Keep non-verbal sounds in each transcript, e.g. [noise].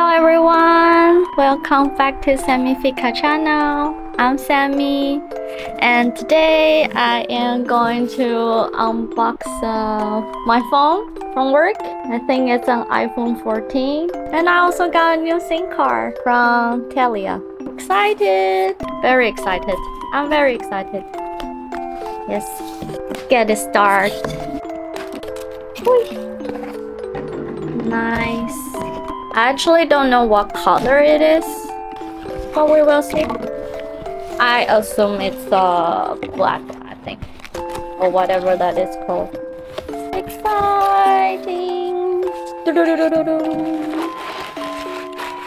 Hello everyone! Welcome back to Sammi Fika channel. I'm Sammi and today I am going to unbox uh, my phone from work. I think it's an iPhone 14 and I also got a new SIM card from Telia. Excited! Very excited. I'm very excited. Yes, get it started. Nice. I actually don't know what color it is, but we will see. I assume it's uh, black, I think, or whatever that is called. Exciting! Do -do -do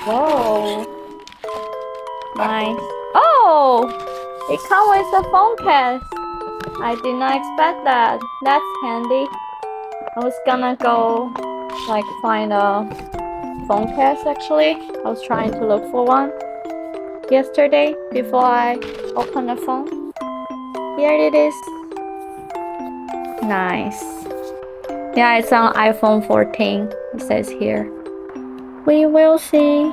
Whoa! Nice. Oh! It comes with a phone case. I did not expect that. That's handy. I was gonna go like find a phone case actually. I was trying to look for one yesterday before I opened the phone. Here it is. Nice. Yeah, it's on iPhone 14. It says here. We will see.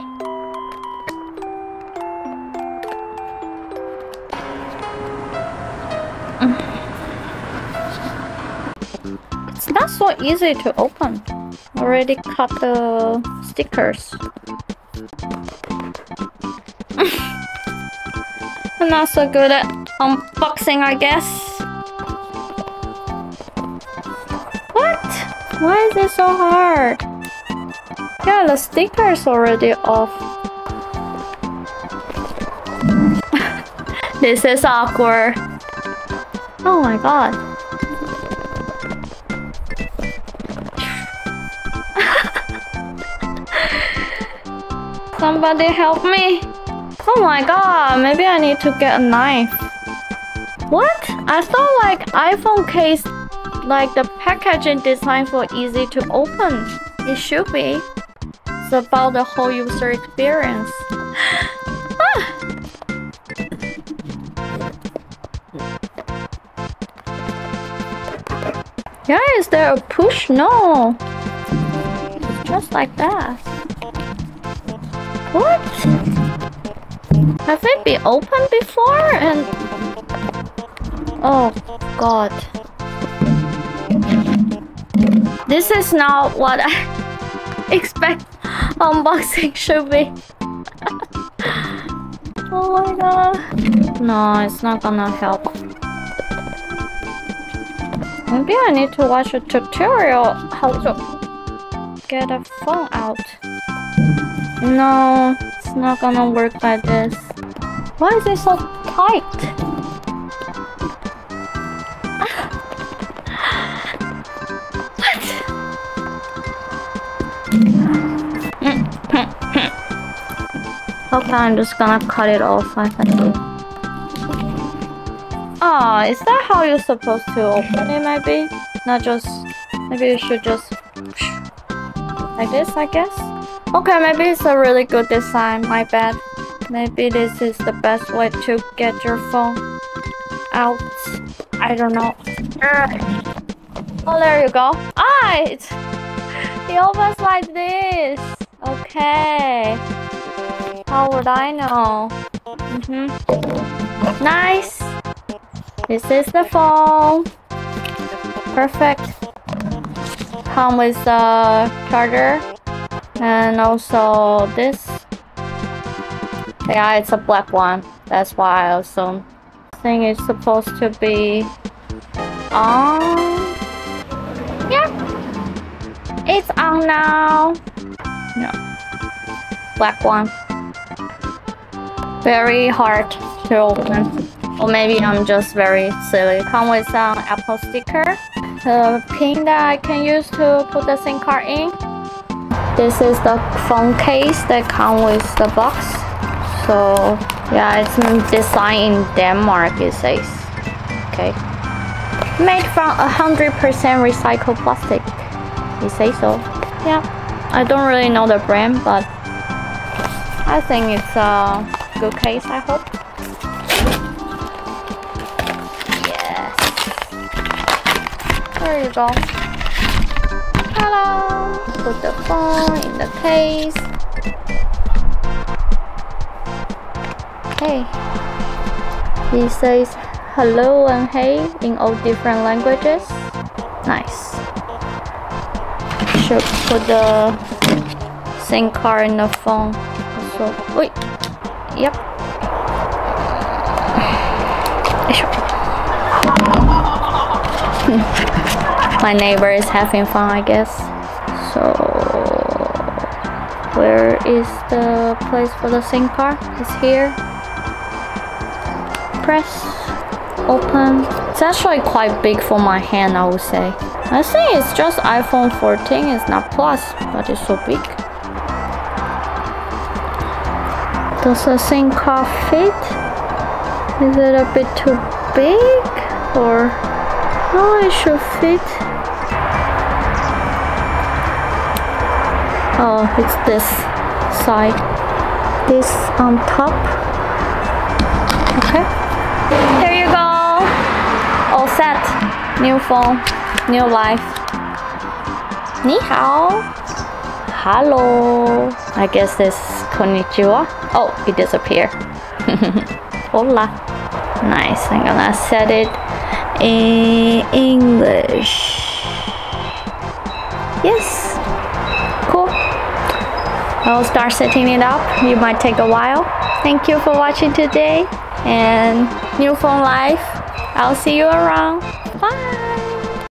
[laughs] It's not so easy to open. Already cut the stickers. [laughs] I'm not so good at unboxing, I guess. What? Why is it so hard? Yeah, the sticker's already off. [laughs] this is awkward. Oh my god. Somebody help me. Oh my god, maybe I need to get a knife. What? I saw like iPhone case, like the packaging design for easy to open. It should be. It's about the whole user experience. [gasps] ah! Yeah, is there a push? No. It's just like that. Have it been open before and... Oh god. This is not what I [laughs] expect unboxing should be. [laughs] oh my god. No, it's not gonna help. Maybe I need to watch a tutorial how to get a phone out. No, it's not gonna work like this. Why is it so tight? what? [laughs] okay, I'm just gonna cut it off I think. Oh, is that how you're supposed to open it maybe? Not just... Maybe you should just... Like this, I guess? Okay, maybe it's a really good design, my bad. Maybe this is the best way to get your phone out. I don't know. Oh, there you go. Ah, it, it opens like this. Okay. How would I know? Mm -hmm. Nice. This is the phone. Perfect. Come with the charger and also this. Yeah, it's a black one. That's why I also think it's supposed to be on. Yeah. It's on now. No. Black one. Very hard to open. Or maybe I'm just very silly. Come with some Apple sticker. The pin that I can use to put the SIM card in. This is the phone case that comes with the box. So yeah, it's designed in Denmark, it says. Okay. Made from 100% recycled plastic. It says so. Yeah. I don't really know the brand, but I think it's a good case, I hope. Yes. There you go. Hello! Put the phone in the case. He says hello and hey in all different languages. Nice. Should put the SIM card in the phone. So, wait. Yep. [laughs] My neighbor is having fun, I guess. So, where is the place for the SIM card? It's here. Press, open. It's actually quite big for my hand, I would say. I think it's just iPhone 14, it's not Plus, but it's so big. Does the SIM card fit? Is it a bit too big? Or how it should fit? Oh, it's this side. This on top. Okay. Here you go. All set. New phone, new life. 你好. Hello. I guess this konnichiwa. Oh, it disappeared. [laughs] Hola. Nice. I'm gonna set it in English. Yes. Cool. I'll start setting it up. It might take a while. Thank you for watching today and new phone life. I'll see you around.